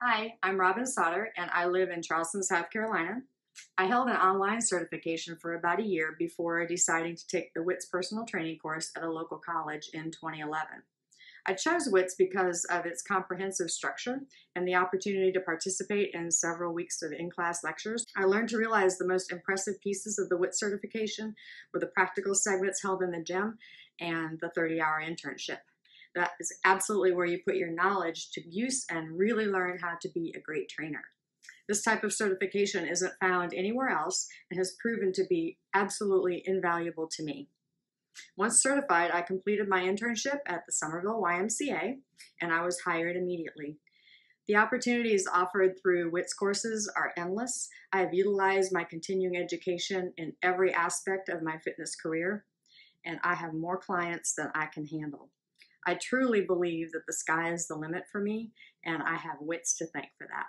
Hi, I'm Robin Sauter, and I live in Charleston, South Carolina. I held an online certification for about a year before deciding to take the WITS personal training course at a local college in 2011. I chose WITS because of its comprehensive structure and the opportunity to participate in several weeks of in-class lectures. I learned to realize the most impressive pieces of the WITS certification were the practical segments held in the gym and the 30-hour internship. That is absolutely where you put your knowledge to use and really learn how to be a great trainer. This type of certification isn't found anywhere else and has proven to be absolutely invaluable to me. Once certified, I completed my internship at the Summerville YMCA and I was hired immediately. The opportunities offered through WITS courses are endless. I have utilized my continuing education in every aspect of my fitness career, and I have more clients than I can handle. I truly believe that the sky is the limit for me, and I have WITS to thank for that.